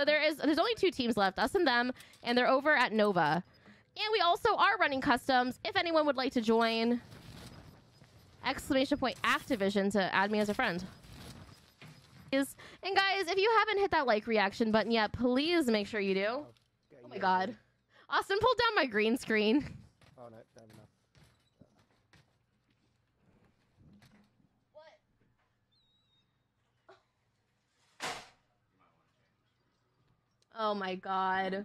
So there is there's only two teams left, us and them, and they're over at Nova. And we also are running customs. If anyone would like to join, exclamation point Activision to add me as a friend. Is and guys, if you haven't hit that like reaction button yet, please make sure you do. Oh my god. Austin pulled down my green screen. Oh no, fair enough. Oh my god.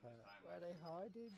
Where they hiding?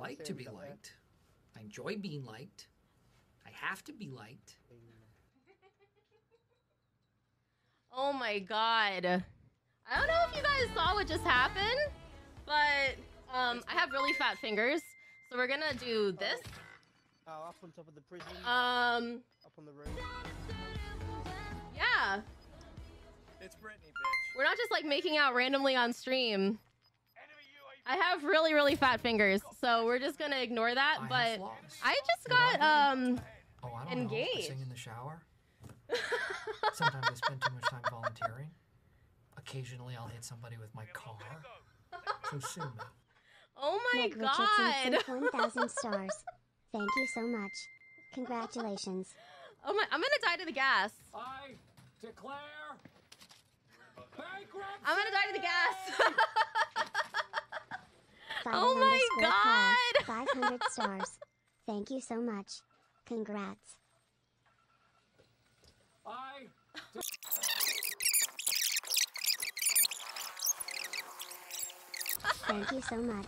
Like to be liked. I enjoy being liked. I have to be liked. Oh my god. I don't know if you guys saw what just happened, but um, I have really fat fingers. So we're gonna do this. Oh, up on top of the prison. Um, up on the roof. yeah. It's Brittany, bitch. We're not just like making out randomly on stream. Enemy UAV. I have really, really fat fingers, so we're just gonna ignore that. I But. I just What got are um Oh, I don't know. I engaged. sing in the shower. Sometimes I spend too much time volunteering. Occasionally, I'll hit somebody with my car. So sue me. Oh my Meg Richardson god. sent 1,000 stars. Thank you so much. Congratulations. Oh my I'm gonna die to the gas. I declare bankruptcy. I'm gonna die to the gas. 5 Oh my underscore God. Paul, 500 stars. Thank you so much. Congrats. I Thank you so much.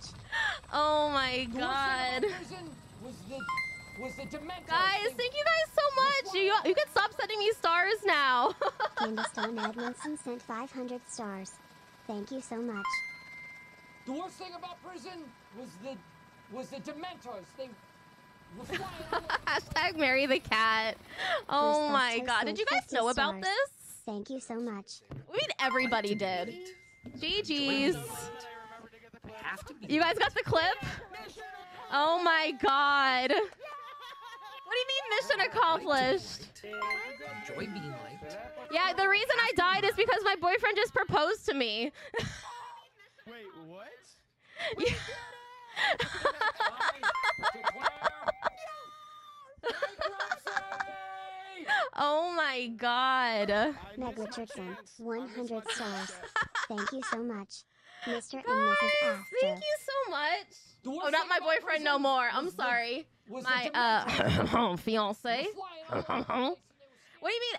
oh my The worst thing god. about prison was the was the Dementors. Guys, They- thank you guys so much. You you can stop sending me stars now. Candace-Stone Edmondson sent 500 stars. Thank you so much. The worst thing about prison was the was the Dementors. They were flying all over Hashtag marry the cat. Oh Bruce my god. Did you guys know about this? Thank you so much. I mean, everybody did. GG's. I have to be. You guys got the clip? Oh my god. What do you mean mission I like to be accomplished? enjoy being liked. Yeah, the reason I died is because my boyfriend just proposed to me. Wait, what? I declare bankruptcy. oh my god. Meg Richardson, 100 stars. Thank you so much. Mr. and Mrs. After. thank you so much. The Oh, not my boyfriend no more. I'm sorry. My Dementors. uh fiance. They were flying all over the place, and they were What do you mean